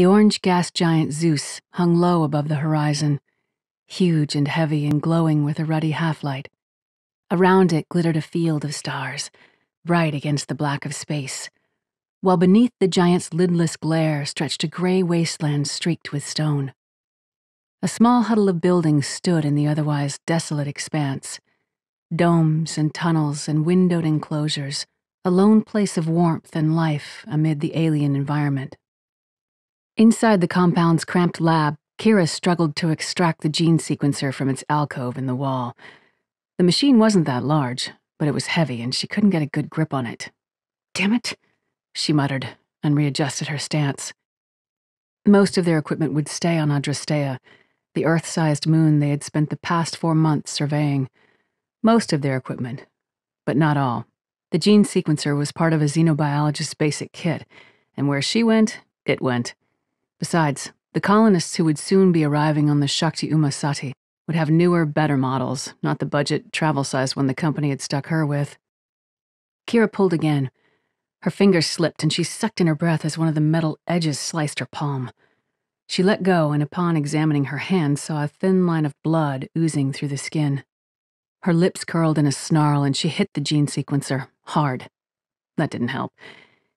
The orange gas giant Zeus hung low above the horizon, huge and heavy and glowing with a ruddy half light. Around it glittered a field of stars, bright against the black of space, while beneath the giant's lidless glare stretched a gray wasteland streaked with stone. A small huddle of buildings stood in the otherwise desolate expanse domes and tunnels and windowed enclosures, a lone place of warmth and life amid the alien environment. Inside the compound's cramped lab, Kira struggled to extract the gene sequencer from its alcove in the wall. The machine wasn't that large, but it was heavy and she couldn't get a good grip on it. Damn it, she muttered and readjusted her stance. Most of their equipment would stay on Adrastea, the Earth sized moon they had spent the past four months surveying. Most of their equipment, but not all. The gene sequencer was part of a xenobiologist's basic kit, and where she went, it went. Besides, the colonists who would soon be arriving on the Shakti Umasati would have newer, better models, not the budget, travel size one the company had stuck her with. Kira pulled again. Her fingers slipped and she sucked in her breath as one of the metal edges sliced her palm. She let go and, upon examining her hand, saw a thin line of blood oozing through the skin. Her lips curled in a snarl and she hit the gene sequencer, hard. That didn't help.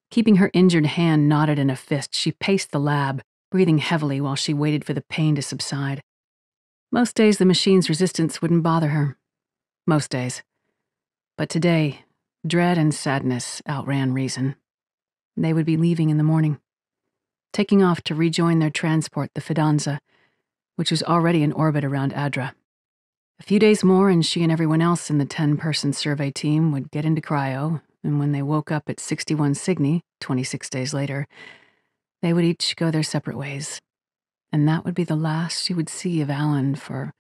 Keeping her injured hand knotted in a fist, she paced the lab, breathing heavily while she waited for the pain to subside. Most days, the machine's resistance wouldn't bother her. Most days. But today, dread and sadness outran reason. They would be leaving in the morning, taking off to rejoin their transport, the Fidanza, which was already in orbit around Adra. A few days more, and she and everyone else in the 10 person survey team would get into cryo, and when they woke up at 61 Cygni, 26 days later, they would each go their separate ways. And that would be the last she would see of Alan for.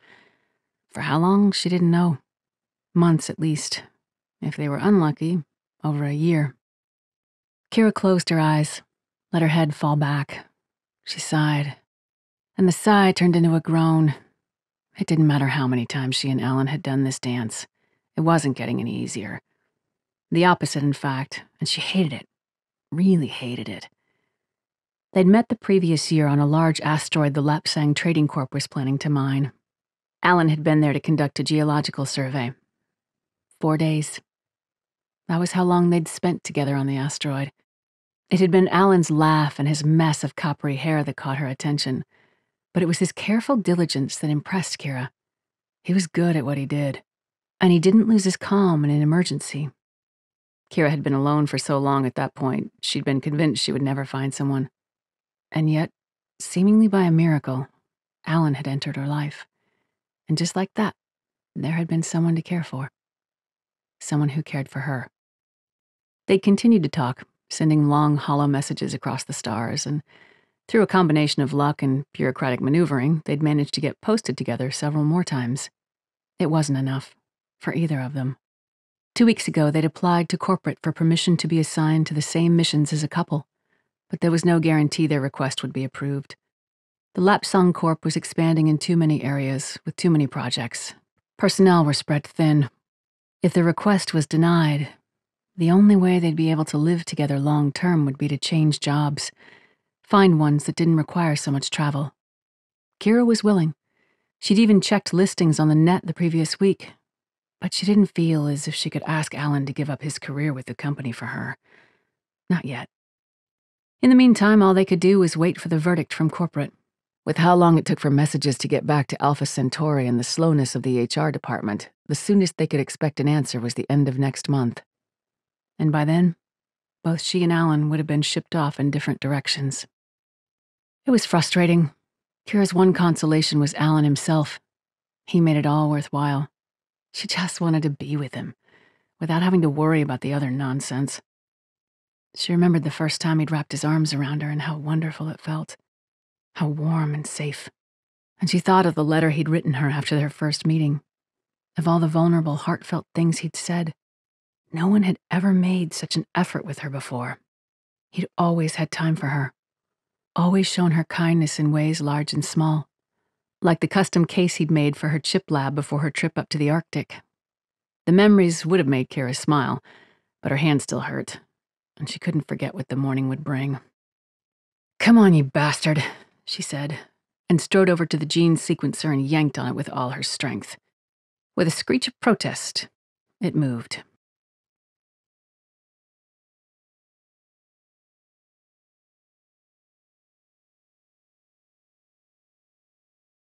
for how long, she didn't know. Months at least. If they were unlucky, over a year. Kira closed her eyes, let her head fall back. She sighed, and the sigh turned into a groan it didn't matter how many times she and Alan had done this dance, it wasn't getting any easier. The opposite, in fact, and she hated it. Really hated it. They'd met the previous year on a large asteroid the Lapsang Trading Corp was planning to mine. Alan had been there to conduct a geological survey. Four days. That was how long they'd spent together on the asteroid. It had been Alan's laugh and his mess of coppery hair that caught her attention but it was his careful diligence that impressed Kira. He was good at what he did, and he didn't lose his calm in an emergency. Kira had been alone for so long at that point, she'd been convinced she would never find someone. And yet, seemingly by a miracle, Alan had entered her life. And just like that, there had been someone to care for. Someone who cared for her. They continued to talk, sending long, hollow messages across the stars, and through a combination of luck and bureaucratic maneuvering, they'd managed to get posted together several more times. It wasn't enough for either of them. Two weeks ago, they'd applied to corporate for permission to be assigned to the same missions as a couple, but there was no guarantee their request would be approved. The Lapsang Corp was expanding in too many areas with too many projects. Personnel were spread thin. If the request was denied, the only way they'd be able to live together long term would be to change jobs find ones that didn't require so much travel. Kira was willing. She'd even checked listings on the net the previous week, but she didn't feel as if she could ask Alan to give up his career with the company for her. Not yet. In the meantime, all they could do was wait for the verdict from corporate. With how long it took for messages to get back to Alpha Centauri and the slowness of the HR department, the soonest they could expect an answer was the end of next month. And by then, both she and Alan would have been shipped off in different directions. It was frustrating. Kira's one consolation was Alan himself. He made it all worthwhile. She just wanted to be with him, without having to worry about the other nonsense. She remembered the first time he'd wrapped his arms around her and how wonderful it felt. How warm and safe. And she thought of the letter he'd written her after their first meeting, of all the vulnerable, heartfelt things he'd said. No one had ever made such an effort with her before. He'd always had time for her always shown her kindness in ways large and small, like the custom case he'd made for her chip lab before her trip up to the Arctic. The memories would have made Kira smile, but her hand still hurt, and she couldn't forget what the morning would bring. Come on, you bastard, she said, and strode over to the gene sequencer and yanked on it with all her strength. With a screech of protest, it moved.